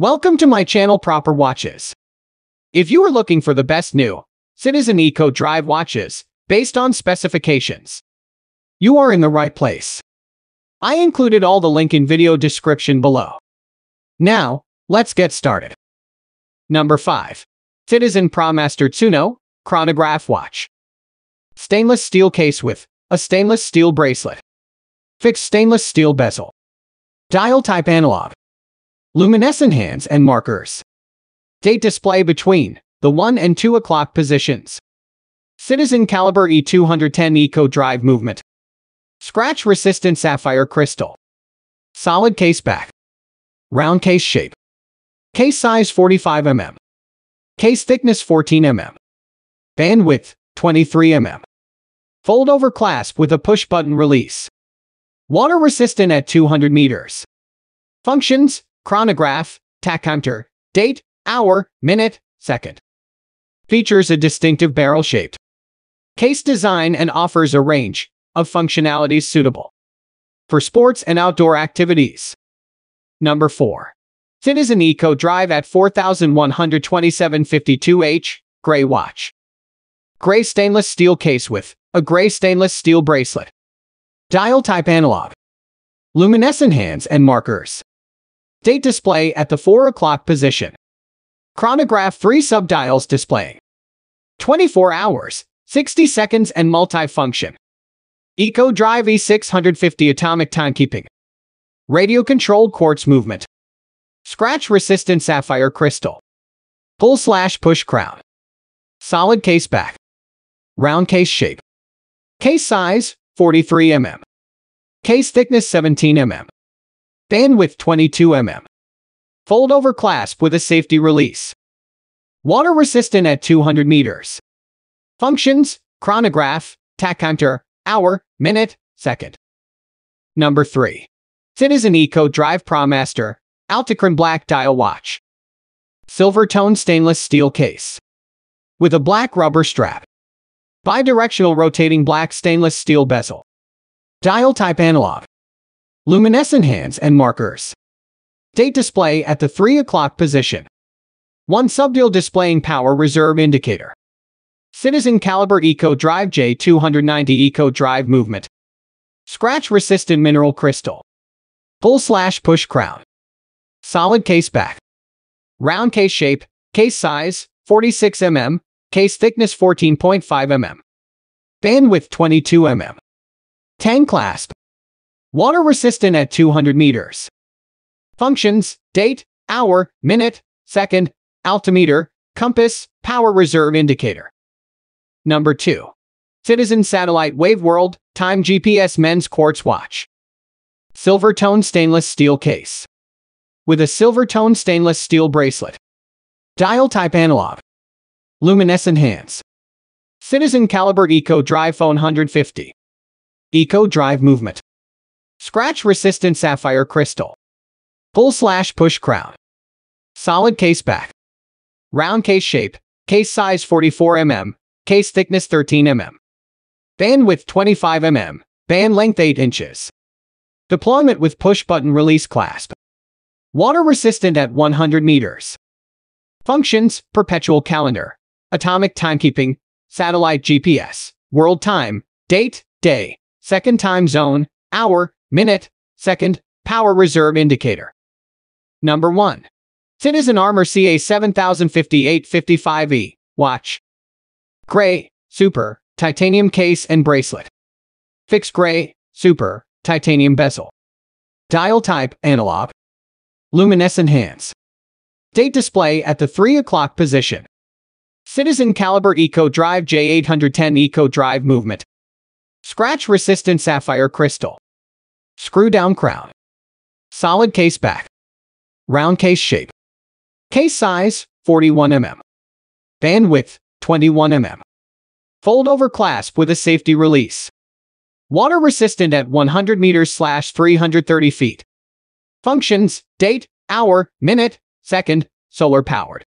Welcome to my channel Proper Watches. If you are looking for the best new Citizen Eco Drive watches based on specifications, you are in the right place. I included all the link in video description below. Now, let's get started. Number 5. Citizen ProMaster Tsuno Chronograph Watch. Stainless steel case with a stainless steel bracelet. Fixed stainless steel bezel. Dial type analog. Luminescent hands and markers. Date display between the 1 and 2 o'clock positions. Citizen Caliber E210 Eco Drive Movement. Scratch resistant sapphire crystal. Solid case back. Round case shape. Case size 45 mm. Case thickness 14 mm. Bandwidth 23 mm. Fold over clasp with a push button release. Water resistant at 200 meters. Functions, chronograph, tachymeter, date, hour, minute, second. Features a distinctive barrel-shaped case design and offers a range of functionalities suitable for sports and outdoor activities. Number 4. Citizen Eco Drive AT4127-52H, gray watch. Gray stainless steel case with a gray stainless steel bracelet. Dial type analog. Luminescent hands and markers. Date display at the 4 o'clock position. Chronograph 3 subdials displaying. 24 hours, 60 seconds and multi-function. Eco Drive E650 atomic timekeeping. Radio-controlled quartz movement. Scratch-resistant sapphire crystal. Pull slash push crown. Solid case back. Round case shape. Case size, 43 mm. Case thickness 17 mm. Bandwidth 22 mm. Fold over clasp with a safety release. Water resistant at 200 meters. Functions, chronograph, tachymeter, hour, minute, second. Number 3. Citizen Eco Drive ProMaster, Altichron Black Dial Watch. Silver tone stainless steel case. With a black rubber strap. Bidirectional rotating black stainless steel bezel. Dial type analog. Luminescent hands and markers. Date display at the 3 o'clock position. One subdial displaying power reserve indicator. Citizen Caliber Eco Drive J290 Eco Drive Movement. Scratch resistant mineral crystal. Pull slash push crown. Solid case back. Round case shape, case size, 46 mm, case thickness 14.5 mm. Bandwidth 22 mm. Tang clasp, Water resistant at 200 meters. Functions, date, hour, minute, second, altimeter, compass, power reserve indicator. Number 2. Citizen Satellite Wave World Time GPS Men's Quartz Watch. Silver tone stainless steel case. With a silver tone stainless steel bracelet. Dial type analog. Luminescent hands. Citizen Caliber Eco Drive F150. Eco Drive Movement. Scratch-resistant sapphire crystal. Pull slash push crown. Solid case back. Round case shape. Case size 44 mm. Case thickness 13 mm. Bandwidth 25 mm. Band length 8 inches. Deployment with push-button release clasp. Water resistant at 100 meters. Functions, perpetual calendar, atomic timekeeping, satellite GPS, world time, date, day, second time zone, hour, minute, second, power reserve indicator. Number 1. Citizen Armor CA 7058-55E, watch. Gray, super, titanium case and bracelet. Fixed gray, super, titanium bezel. Dial type, analog. Luminescent hands. Date display at the 3 o'clock position. Citizen Caliber Eco Drive J810 Eco Drive Movement. Scratch resistant sapphire crystal. Screw down crown. Solid case back. Round case shape. Case size, 41 mm. Bandwidth, 21 mm. Fold over clasp with a safety release. Water resistant at 100 meters slash 330 feet. Functions, date, hour, minute, second, solar powered.